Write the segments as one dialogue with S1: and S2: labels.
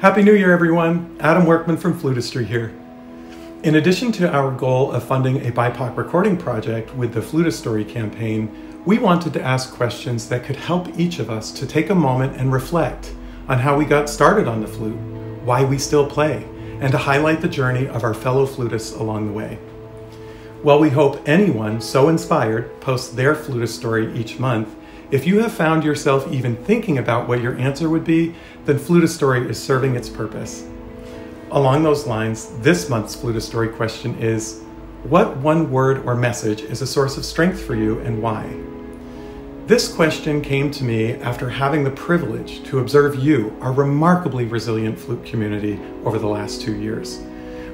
S1: Happy New Year, everyone. Adam Workman from Flutistry here. In addition to our goal of funding a BIPOC recording project with the Flutistory campaign, we wanted to ask questions that could help each of us to take a moment and reflect on how we got started on the flute, why we still play, and to highlight the journey of our fellow flutists along the way. While we hope anyone so inspired posts their flutistory each month, if you have found yourself even thinking about what your answer would be, then Flutistory is serving its purpose. Along those lines, this month's Flutistory question is What one word or message is a source of strength for you and why? This question came to me after having the privilege to observe you, our remarkably resilient flute community, over the last two years.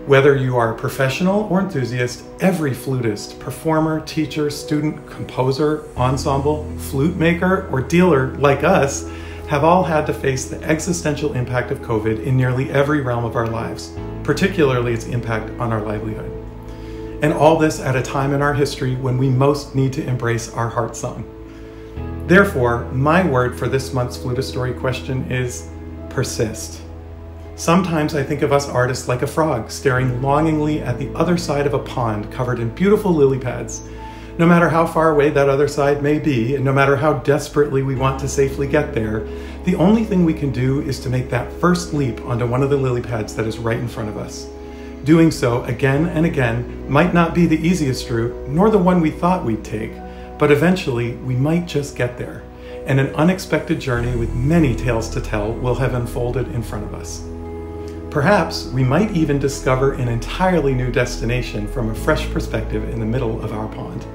S1: Whether you are a professional or enthusiast, every flutist, performer, teacher, student, composer, ensemble, flute maker, or dealer like us have all had to face the existential impact of COVID in nearly every realm of our lives, particularly its impact on our livelihood. And all this at a time in our history when we most need to embrace our heart song. Therefore, my word for this month's Flutistory question is persist. Sometimes I think of us artists like a frog staring longingly at the other side of a pond covered in beautiful lily pads. No matter how far away that other side may be, and no matter how desperately we want to safely get there, the only thing we can do is to make that first leap onto one of the lily pads that is right in front of us. Doing so again and again might not be the easiest route, nor the one we thought we'd take, but eventually we might just get there, and an unexpected journey with many tales to tell will have unfolded in front of us. Perhaps we might even discover an entirely new destination from a fresh perspective in the middle of our pond.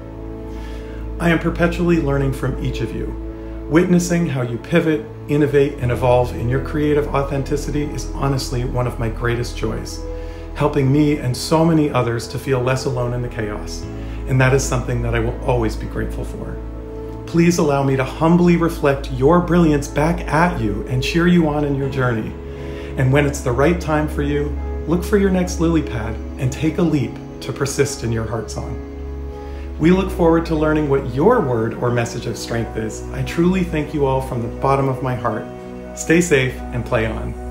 S1: I am perpetually learning from each of you. Witnessing how you pivot, innovate, and evolve in your creative authenticity is honestly one of my greatest joys, helping me and so many others to feel less alone in the chaos. And that is something that I will always be grateful for. Please allow me to humbly reflect your brilliance back at you and cheer you on in your journey. And when it's the right time for you, look for your next lily pad and take a leap to persist in your heart song. We look forward to learning what your word or message of strength is. I truly thank you all from the bottom of my heart. Stay safe and play on.